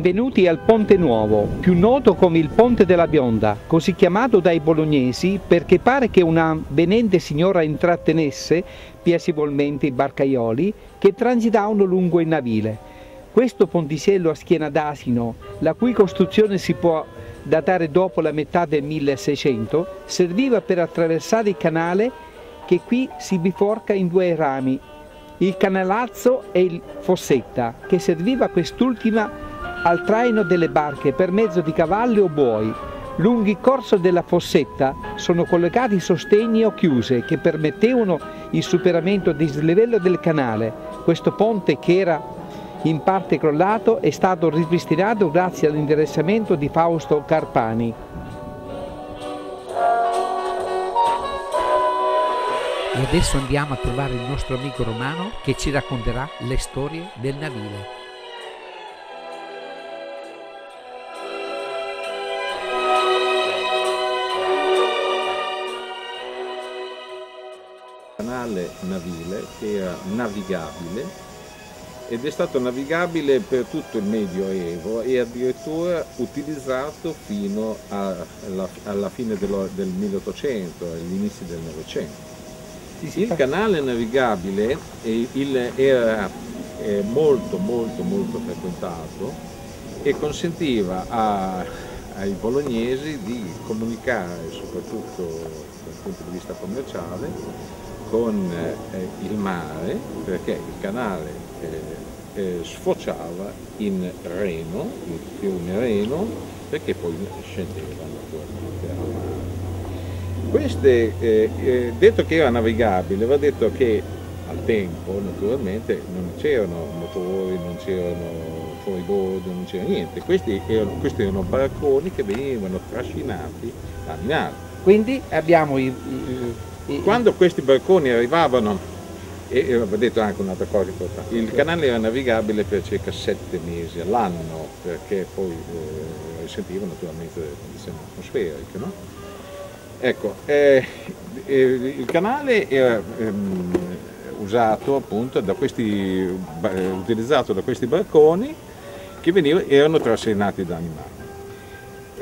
Benvenuti al Ponte Nuovo, più noto come il Ponte della Bionda, così chiamato dai bolognesi perché pare che una venente signora intrattenesse piacevolmente i barcaioli che transitavano lungo il navile. Questo ponticello a schiena d'asino, la cui costruzione si può datare dopo la metà del 1600, serviva per attraversare il canale che qui si biforca in due rami, il canalazzo e il fossetta, che serviva quest'ultima al traino delle barche per mezzo di cavalli o buoi. Lungo il corso della fossetta sono collegati sostegni o chiuse che permettevano il superamento del dislivello del canale. Questo ponte che era in parte crollato è stato ripristinato grazie all'interessamento di Fausto Carpani. E adesso andiamo a trovare il nostro amico Romano che ci racconterà le storie del navile. Canale navile che era navigabile ed è stato navigabile per tutto il Medioevo e addirittura utilizzato fino alla, alla fine dello, del 1800, agli inizi del Novecento. Il canale navigabile era molto molto molto frequentato e consentiva a, ai bolognesi di comunicare soprattutto dal punto di vista commerciale con eh, il mare perché il canale eh, eh, sfociava in Reno, il fiume Reno, perché poi scendeva naturalmente al mare. Queste, eh, eh, detto che era navigabile, va detto che al tempo naturalmente non c'erano motori, non c'erano fuoribordo, non c'era niente, questi erano, questi erano barconi che venivano trascinati a Milano. Quindi abbiamo i, i quando questi barconi arrivavano, e va detto anche un'altra cosa importante, il canale era navigabile per circa sette mesi all'anno, perché poi eh, risentiva naturalmente condizioni atmosferiche. No? Ecco, eh, eh, il canale era ehm, usato appunto da questi, utilizzato da questi barconi che venivano, erano trascinati da animali.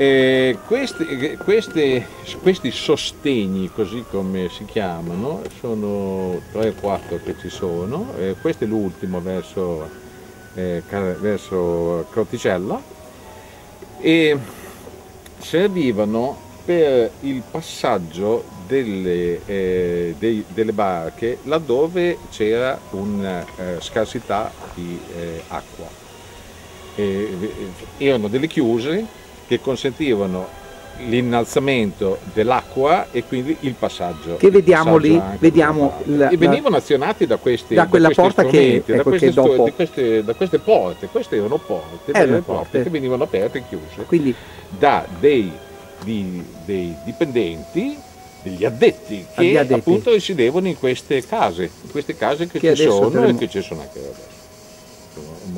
Eh, questi, questi, questi, sostegni, così come si chiamano, sono 3 o 4 che ci sono, eh, questo è l'ultimo verso, eh, verso Corticella e servivano per il passaggio delle, eh, dei, delle barche laddove c'era una eh, scarsità di eh, acqua. erano delle chiuse che consentivano l'innalzamento dell'acqua e quindi il passaggio. Che vediamo lì, vediamo la, e venivano azionati da questi da quella da porta che, da, ecco queste, dopo... queste, da queste porte, queste erano porte, erano porte, porte. che venivano aperte e chiuse quindi, da dei, di, dei dipendenti degli addetti che addetti. appunto risiedevano in queste case, in queste case che, che ci sono e che ci sono anche adesso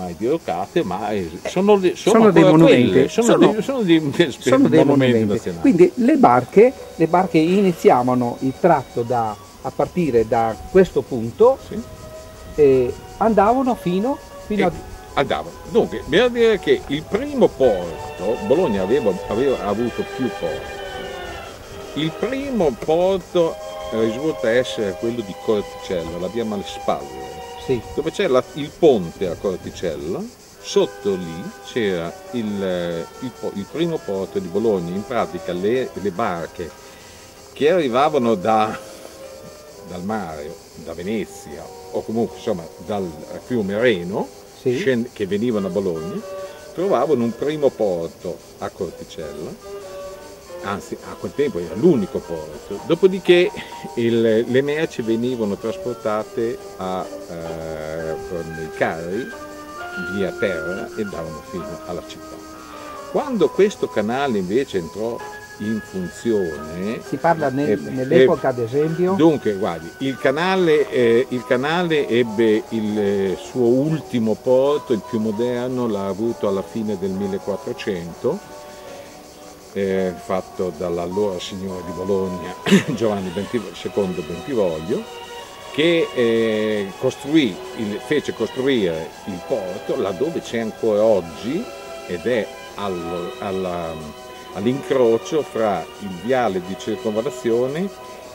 ormai diroccate, ma sono, sono, sono dei monumenti. Quelle, sono, sono, dei, sono, dei, sono dei monumenti, nazionali. Quindi le barche, le barche iniziavano il tratto da, a partire da questo punto sì. e andavano fino, fino a... Andavano. Dunque, bisogna dire che il primo porto, Bologna aveva, aveva avuto più porti. Il primo porto risulta essere quello di Corticello, l'abbiamo alle spalle sì. dove c'è il ponte a Corticella, sotto lì c'era il, eh, il, il, primo porto di Bologna, in pratica le, le barche che arrivavano da, dal mare, da Venezia o comunque insomma dal fiume Reno, sì. che venivano a Bologna, trovavano un primo porto a Corticella anzi a quel tempo era l'unico porto, dopodiché il, le merci venivano trasportate a, eh, con i carri via terra e andavano fino alla città. Quando questo canale invece entrò in funzione... Si parla nel, eh, nell'epoca ad esempio? Dunque, guardi, il canale, eh, il canale ebbe il eh, suo ultimo porto, il più moderno, l'ha avuto alla fine del 1400 eh, fatto dall'allora signore di Bologna Giovanni Bentiv- II Bentivoglio che eh, costruì, il, fece costruire il porto laddove c'è ancora oggi ed è all'incrocio fra il viale di circonvallazione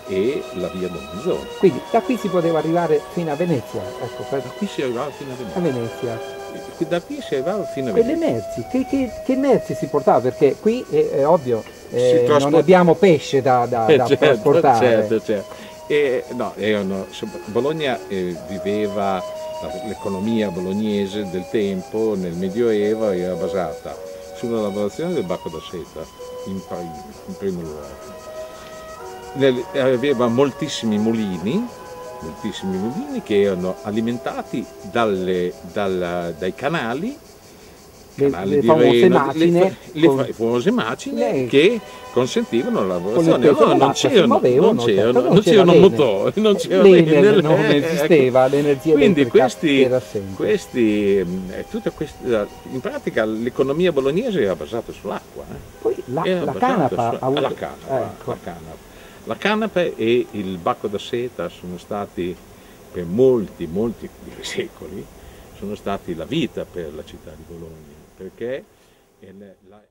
e la via del Bisogno. Quindi da qui si poteva arrivare fino a Venezia, ecco, per- Da qui si arrivava fino a a Venezia. Da qui si arrivava fino a Venezia. merci, che, che- che merci si portava? Perché qui è, è ovvio, eh, Si trasport- non abbiamo pesce da, da- Eh, da certo, trasportare. certo, certo. E, no, erano- Bologna eh, viveva l'economia bolognese del tempo nel Medioevo era basata sulla lavorazione del bacco da seta in, in primo luogo. Nel- aveva moltissimi mulini, moltissimi mulini che erano alimentati dalle- dalla- dai canali Le, le di famose Reno, macine le, le con- famose macine le- che consentivano la lavorazione. Allora non dell'acqua si c'erano, non c'erano, certo, non c'erano motori, non c'era L'Enel non eh, esisteva, l'energia Quindi questi, questi, eh, questa, in pratica l'economia bolognese era basata sull'acqua. eh. Poi la, la canapa su- ha avuto... la canapa, ecco. la canapa. La canapa e il bacco da seta sono stati per molti, molti secoli, sono stati la vita per la città di Bologna, perché il- la-